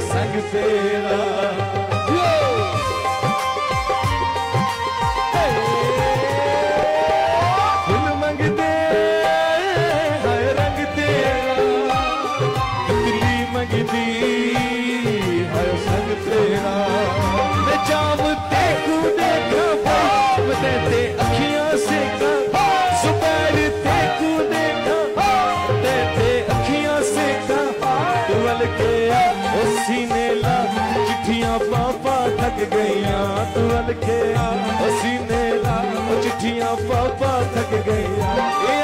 संग तेरा। फुल मंगते हाय रंग तेरा। तितली मंगती गया सीने ला चिट्ठियाँ पापा थक गया तू अल सीने ला ओ पापा थक गया